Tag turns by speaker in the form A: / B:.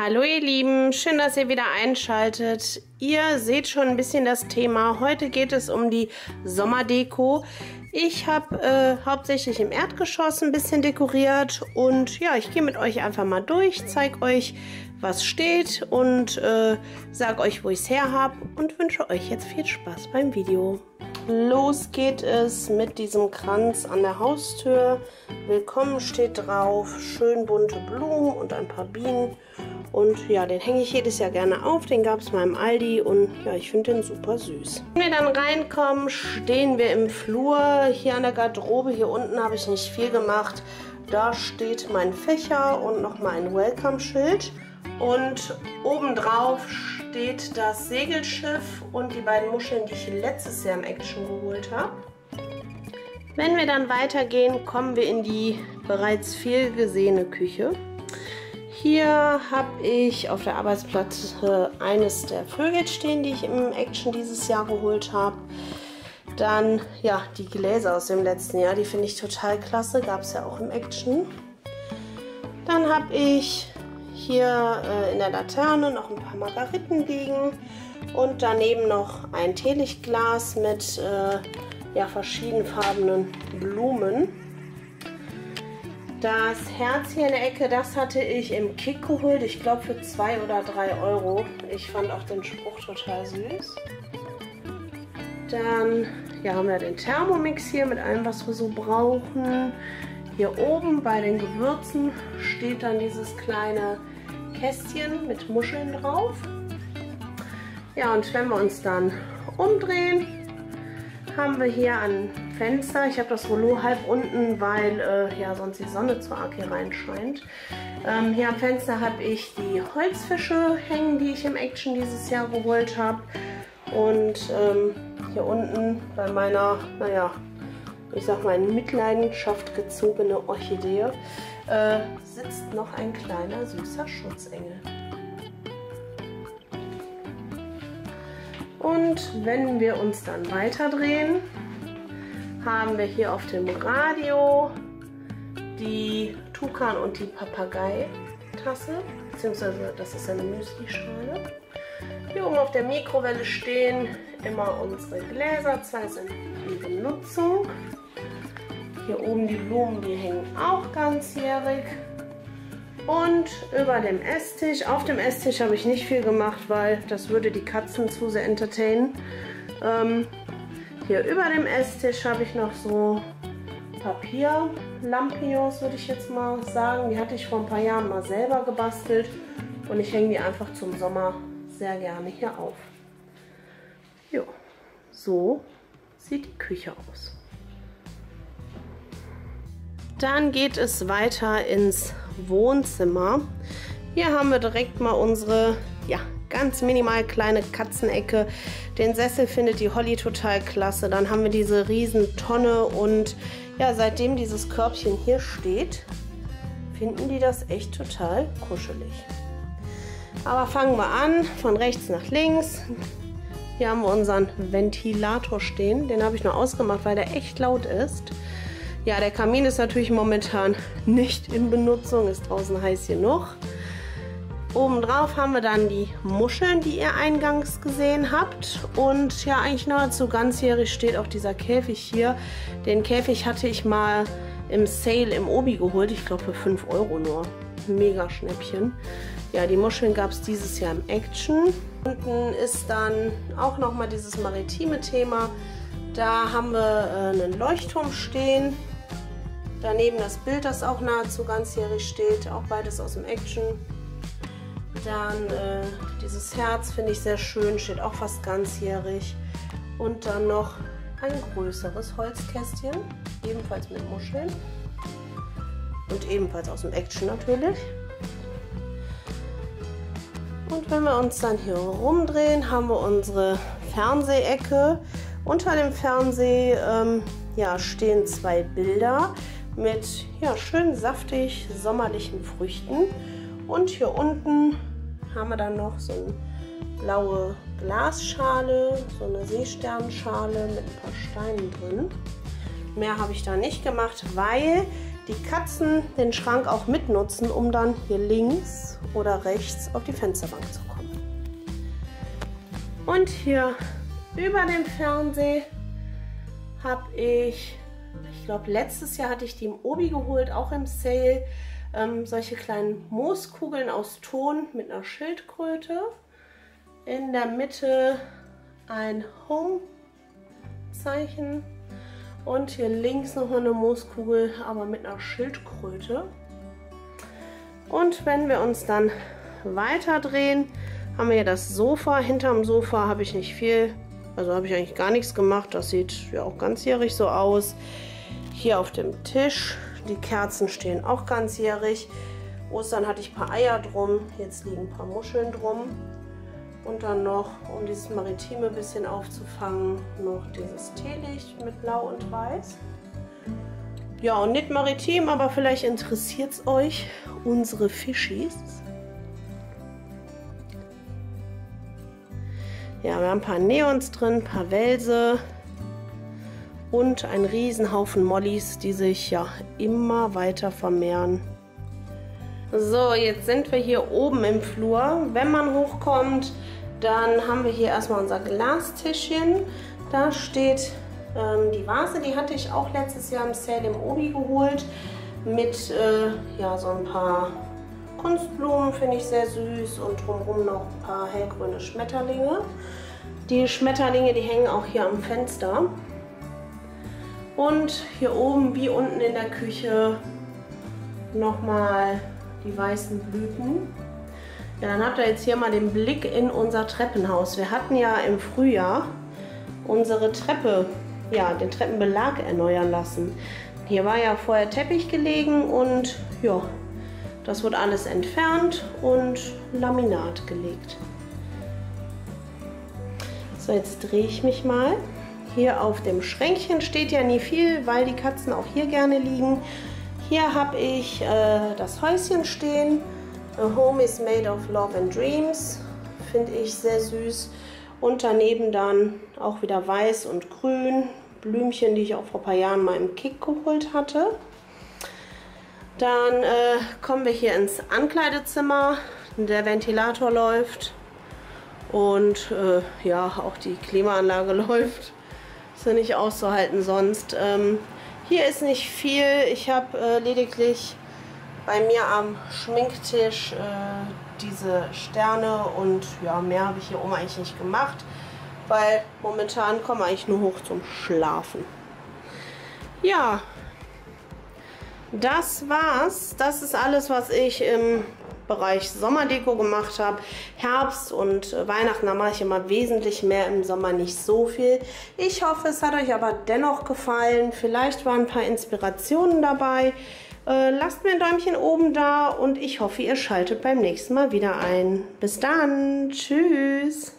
A: Hallo ihr Lieben, schön, dass ihr wieder einschaltet. Ihr seht schon ein bisschen das Thema. Heute geht es um die Sommerdeko. Ich habe äh, hauptsächlich im Erdgeschoss ein bisschen dekoriert und ja, ich gehe mit euch einfach mal durch, zeige euch, was steht und äh, sage euch, wo ich es her habe und wünsche euch jetzt viel Spaß beim Video. Los geht es mit diesem Kranz an der Haustür. Willkommen steht drauf, schön bunte Blumen und ein paar Bienen. Und ja, den hänge ich jedes Jahr gerne auf. Den gab es mal im Aldi und ja, ich finde den super süß. Wenn wir dann reinkommen, stehen wir im Flur. Hier an der Garderobe, hier unten habe ich nicht viel gemacht. Da steht mein Fächer und nochmal ein Welcome-Schild. Und obendrauf steht das Segelschiff und die beiden Muscheln, die ich letztes Jahr im Action geholt habe. Wenn wir dann weitergehen, kommen wir in die bereits viel gesehene Küche. Hier habe ich auf der Arbeitsplatte eines der Vögel stehen, die ich im Action dieses Jahr geholt habe. Dann, ja, die Gläser aus dem letzten Jahr, die finde ich total klasse, gab es ja auch im Action. Dann habe ich hier äh, in der Laterne noch ein paar Margariten liegen und daneben noch ein Teelichtglas mit äh, ja, verschiedenfarbenen Blumen. Das Herz hier in der Ecke, das hatte ich im Kick geholt. Ich glaube für 2 oder 3 Euro. Ich fand auch den Spruch total süß. Dann ja, haben wir den Thermomix hier mit allem, was wir so brauchen. Hier oben bei den Gewürzen steht dann dieses kleine Kästchen mit Muscheln drauf. Ja, und wenn wir uns dann umdrehen, haben wir hier ein Fenster. Ich habe das Rollo halb unten, weil äh, ja sonst die Sonne zu arg hier reinscheint. Ähm, hier am Fenster habe ich die Holzfische hängen, die ich im Action dieses Jahr geholt habe. Und ähm, hier unten bei meiner, naja, ich sag mal in Mitleidenschaft gezogene Orchidee äh, sitzt noch ein kleiner süßer Schutzengel. Und wenn wir uns dann weiter drehen, haben wir hier auf dem Radio die Tukan und die Papagei-Tasse, beziehungsweise das ist eine Müsli-Schale. Hier oben auf der Mikrowelle stehen immer unsere Gläser, zwei sind in Benutzung. Hier oben die Blumen, die hängen auch ganzjährig. Und über dem Esstisch, auf dem Esstisch habe ich nicht viel gemacht, weil das würde die Katzen zu sehr entertainen. Ähm, hier über dem Esstisch habe ich noch so Papierlampions, würde ich jetzt mal sagen. Die hatte ich vor ein paar Jahren mal selber gebastelt und ich hänge die einfach zum Sommer sehr gerne hier auf. Jo, so sieht die Küche aus. Dann geht es weiter ins Wohnzimmer. Hier haben wir direkt mal unsere, ja, ganz minimal kleine Katzenecke. Den Sessel findet die Holly total klasse. Dann haben wir diese riesen Tonne und ja, seitdem dieses Körbchen hier steht, finden die das echt total kuschelig. Aber fangen wir an, von rechts nach links. Hier haben wir unseren Ventilator stehen. Den habe ich nur ausgemacht, weil der echt laut ist. Ja, der Kamin ist natürlich momentan nicht in Benutzung, ist draußen heiß genug. Obendrauf haben wir dann die Muscheln, die ihr eingangs gesehen habt. Und ja, eigentlich nahezu ganzjährig steht auch dieser Käfig hier. Den Käfig hatte ich mal im Sale im Obi geholt, ich glaube für 5 Euro nur. Mega Schnäppchen. Ja, die Muscheln gab es dieses Jahr im Action. Unten ist dann auch nochmal dieses maritime Thema. Da haben wir äh, einen Leuchtturm stehen. Daneben das Bild, das auch nahezu ganzjährig steht, auch beides aus dem Action. Dann äh, dieses Herz finde ich sehr schön, steht auch fast ganzjährig. Und dann noch ein größeres Holzkästchen, ebenfalls mit Muscheln. Und ebenfalls aus dem Action natürlich. Und wenn wir uns dann hier rumdrehen, haben wir unsere Fernsehecke. Unter dem Fernseher ähm, ja, stehen zwei Bilder mit ja, schön saftig sommerlichen Früchten. Und hier unten haben wir dann noch so eine blaue Glasschale, so eine Seesternschale mit ein paar Steinen drin. Mehr habe ich da nicht gemacht, weil die Katzen den Schrank auch mitnutzen, um dann hier links oder rechts auf die Fensterbank zu kommen. Und hier über dem Fernseher habe ich, ich glaube letztes Jahr hatte ich die im Obi geholt, auch im Sale, ähm, solche kleinen Mooskugeln aus Ton mit einer Schildkröte. In der Mitte ein Home-Zeichen und hier links noch eine Mooskugel, aber mit einer Schildkröte. Und wenn wir uns dann weiter drehen, haben wir hier das Sofa. Hinterm Sofa habe ich nicht viel, also habe ich eigentlich gar nichts gemacht. Das sieht ja auch ganzjährig so aus. Hier auf dem Tisch, die Kerzen stehen auch ganzjährig. Ostern hatte ich ein paar Eier drum, jetzt liegen ein paar Muscheln drum. Und dann noch, um dieses Maritime bisschen aufzufangen, noch dieses Teelicht mit Blau und Weiß. Ja, und nicht maritim, aber vielleicht interessiert es euch, unsere Fischis. Ja, wir haben ein paar Neons drin, ein paar Welse und einen Riesenhaufen Mollys, die sich ja immer weiter vermehren. So, jetzt sind wir hier oben im Flur. Wenn man hochkommt, dann haben wir hier erstmal unser Glastischchen. Da steht ähm, die Vase, die hatte ich auch letztes Jahr im Sale im Obi geholt. Mit äh, ja, so ein paar Kunstblumen, finde ich sehr süß. Und drumherum noch ein paar hellgrüne Schmetterlinge. Die Schmetterlinge, die hängen auch hier am Fenster. Und hier oben, wie unten in der Küche, nochmal die weißen Blüten. Ja, dann habt ihr jetzt hier mal den Blick in unser Treppenhaus. Wir hatten ja im Frühjahr unsere Treppe, ja, den Treppenbelag erneuern lassen. Hier war ja vorher Teppich gelegen und ja, das wurde alles entfernt und Laminat gelegt. So, jetzt drehe ich mich mal. Hier auf dem Schränkchen steht ja nie viel, weil die Katzen auch hier gerne liegen. Hier habe ich äh, das Häuschen stehen A Home is made of love and dreams. Finde ich sehr süß. Und daneben dann auch wieder weiß und grün. Blümchen, die ich auch vor ein paar Jahren mal im Kick geholt hatte. Dann äh, kommen wir hier ins Ankleidezimmer. Der Ventilator läuft. Und äh, ja, auch die Klimaanlage läuft. Ist ja nicht auszuhalten sonst. Ähm, hier ist nicht viel. Ich habe äh, lediglich bei mir am Schminktisch äh, diese Sterne und ja, mehr habe ich hier oben eigentlich nicht gemacht, weil momentan komme ich nur hoch zum Schlafen. Ja, das war's. Das ist alles, was ich im Bereich Sommerdeko gemacht habe. Herbst und Weihnachten, da mache ich immer wesentlich mehr, im Sommer nicht so viel. Ich hoffe, es hat euch aber dennoch gefallen. Vielleicht waren ein paar Inspirationen dabei. Äh, lasst mir ein Däumchen oben da und ich hoffe, ihr schaltet beim nächsten Mal wieder ein. Bis dann. Tschüss.